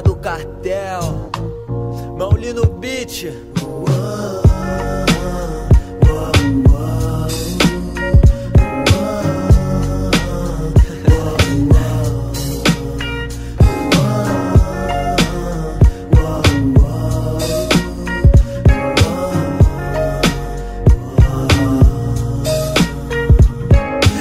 do cartel. Mauli no beat.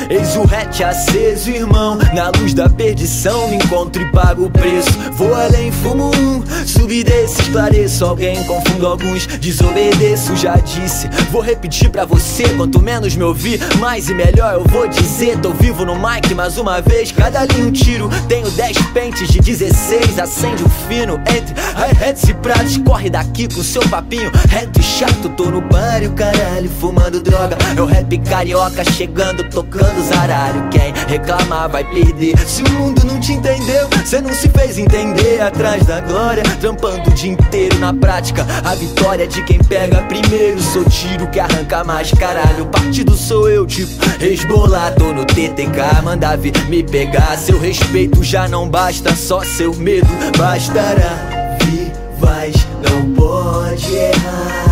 Eis o hatch aceso, irmão. Na luz da perdição me encontro e pago o preço. Vou além, fumo um, subi e desço, esclareço. Alguém confundo alguns, desobedeço Já disse, vou repetir pra você Quanto menos me ouvir, mais e melhor eu vou dizer. Tô vivo no mic mais uma vez, cada linha um tiro. Tenho 10 pentes de 16, acende o fino Entre. Hi-hats e pratos, corre daqui com seu papinho Reto e chato, tô no bar e o caralho Fumando droga, o rap carioca chegando, tocando zaralho. Quem reclamar vai perder. Se o mundo não te entendeu, cê não se fez entender. Atrás da glória, trampando o dia inteiro na prática. A vitória de quem pega primeiro. Sou tiro que arranca mais caralho. Partido sou eu, tipo Esbolado no TTK Manda vir me pegar Seu respeito já não basta Só seu medo bastará. Vivaz, não pode errar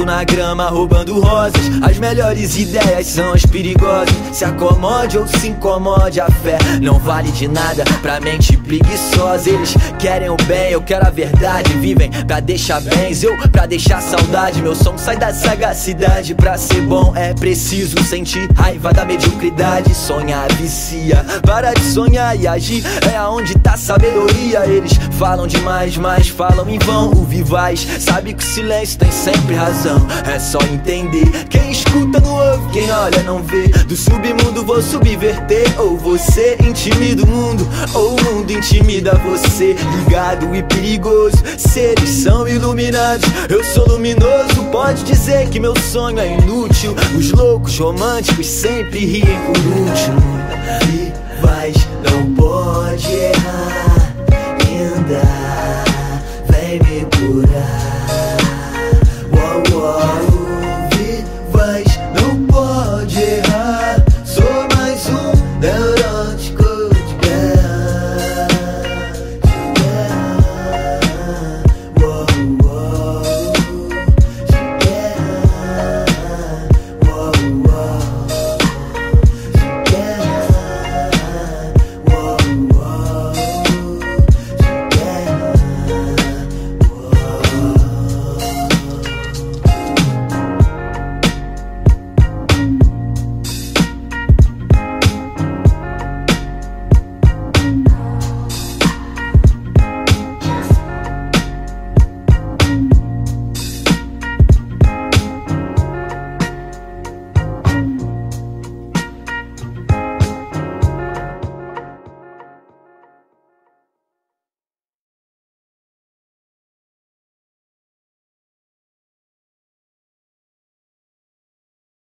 Pisando na grama, roubando rosas. As melhores ideias são as perigosas. Se acomode ou se incomode a fé Não vale de nada. Pra mente preguiçosa Eles querem o bem, eu quero a verdade. Vivem pra deixar bens, eu pra deixar saudade. Meu som sai da sagacidade. Pra ser bom é preciso sentir raiva da mediocridade. Sonhar vicia, para de sonhar e agir. É aonde tá sabedoria. Eles falam demais, mas falam em vão. O vivaz sabe que o silêncio tem sempre razão É só entender. Quem escuta não ouve, quem olha não vê. Do submundo vou subverter. Ou você intimida o mundo Ou o mundo intimida você. Ligado e perigoso Seres são iluminados. Eu sou luminoso Pode dizer que meu sonho é inútil. Os loucos românticos sempre riem por último. Vivaz não pode